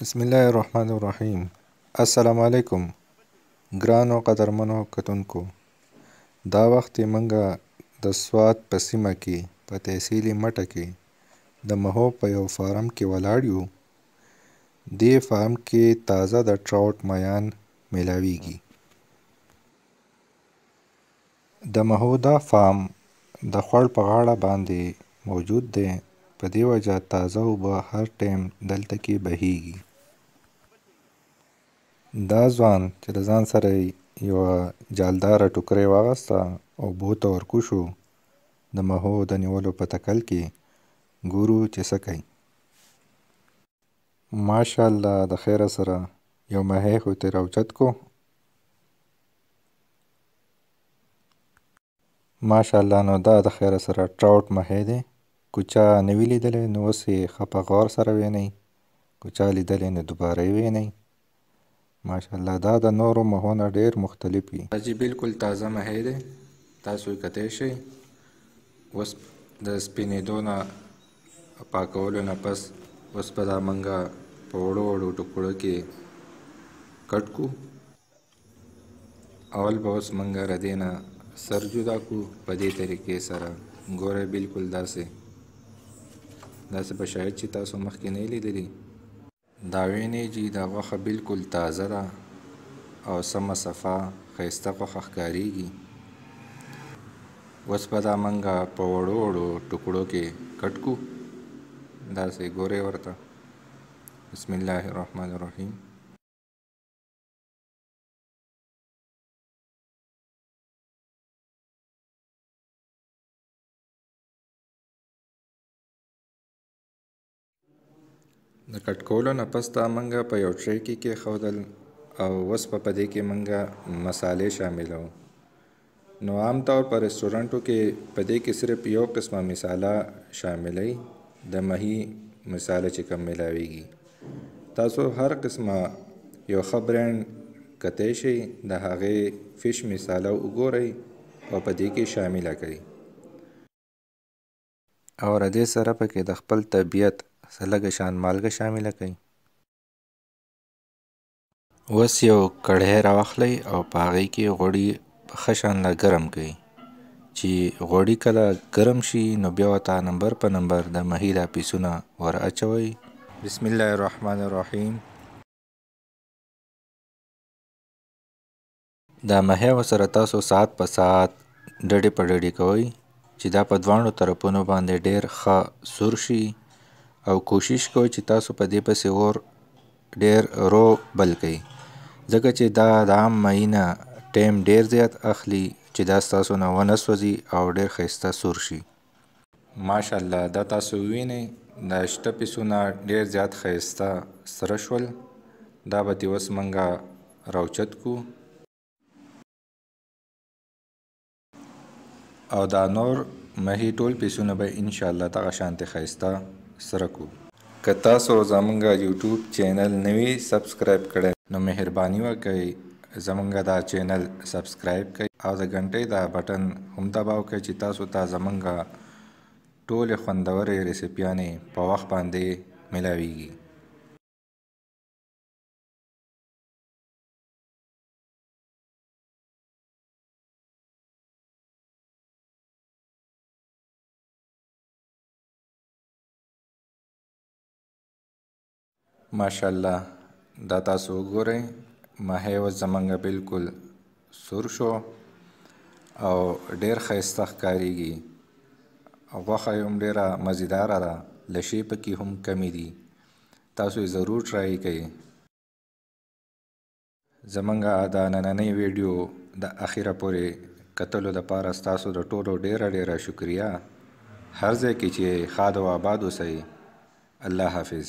بسم الله الرحمن الرحیم السلام علیکم ګرانو قدرمنو کتونکو دا وخت یې موږ د سوات په سیمه کې په تحصیل مټه کې د مهو په یو فارم کې ولاړ یو دې فارم کې تازه د ټراوټ میان میلاویږي د مهودا فارم د خوړ په غاړه باندې موجود دی په دې وجه تازه اوبه هر ټایم دلته کې بهیږي. دا ځوان چې د ځان سره یې یوه جالداره ټوکرۍ واغسته اوبو ته ورکو شو د مهو د نیولو په تکل کې ګورو چې څه کوي. ماشاءالله د خیره سره یو مهی خو ته راوچت کو. ماشاءالله نو دا د خیره سره ټراوټ مهی دی که چا نه وی لیدلی نو اوس یې ښه په غور سره وینئ که چا لیدلی نو دوباره یې وینئ ماشاءالله دا د نورو مهو نه ډېر مختلف وي. دا جي بلکل تازه مهی دی تاسو يې کتای شئ اوس د سپينيدو نه او پاکولو نه پس اوس به دا منګه په وړو وړو ټکوړو کې کټ کو اول به اوس منګه ردې نه سر جدا کو په دې طریقې سره ګورئ بلکل داسې داسې بشایت چې تاسو مخکې نه لیدلی دا وینی جی دا غوښه بلکل تازه ده او سمه صفا ښایسته غوښه ښکاریږی اوس به دا منګه په وړو وړو ټکړو کې کټ کو دا سه ګوره ورته بسم الله الرحمن الرحیم د کټ کولو نه پس دا منګه په یو ټری کې کې خودل او وس په پدې کې منګه مسالې شاملو نو عام طور پر رستورانټو کې پدې کې صرف یو قسمه مساله شاملې د مهي مساله چې کم ملاويږي تاسو هر قسمه یو خبرند کته شي د هغه فش مساله وګورئ او پدې کې شامل کړئ او له دې سره پکې د خپل طبیعت څه لږه شان مالګه شامله کړئ. اوس یو کړهی راواخلئ او په هغې کې غوړي په ښه شان لا ګرم کړئ. چې غوړي کله ګرم شي نو بیا ورته نمبر په نمبر د مهي دا پیسونه ور اچوئ. بسم الله الرحمن الرحیم. دا مهيا ورسره تاسو ساعت په ساعت ډډې په ډډې کوئ چې دا په دواړو طرفونو باندې ډېر ښه سور شي او کوشش کوئ چې تاسو په دې پسې اور ډېر رو بل کړئ ځکه چې دا د عام مهي نه ټایم ډېر زیات اخلي چې دا ستاسو نه ونه سوځي او ډېر ښایسته سور شي. ماشاءالله دا تاسو وینئ دا شته پیسونه ډیر زیات ښایسته سره شول دا به تي اوس منګه راوچت کو او دا نور مهی ټول پیسونه به انشاءالله دغه شانتې ښایسته سره کو. که تاسو زمونږ یوټیوب چینل نه وی سبسکرایب کړی. نو مهربانی وکړئ زمونږ دا چینل سبسکرایب کړئ او د ګنټی دا بټن هم دباو کړئ چی تاسو ته زمونږ ټولی خوندوری ریسیپیانی په وخت باندی ملاویږی. ماشاءالله دا تاسو وګورئ ماهی و زمونږ بالکل سور شو او ډیر ښایسته ښکاریږي غوښه یې هم ډیره مزیداره ده لشې پکې هم کمې دي تاسو یې ضرور ټرای کړئ زمونږ دا نننۍ ویډیو د اخیره پورې کتلو د پاره ستاسو د ټولو ډیره ډیره شکریه هر ځای کې چې ښاد او آباد اوسئ الله حافظ.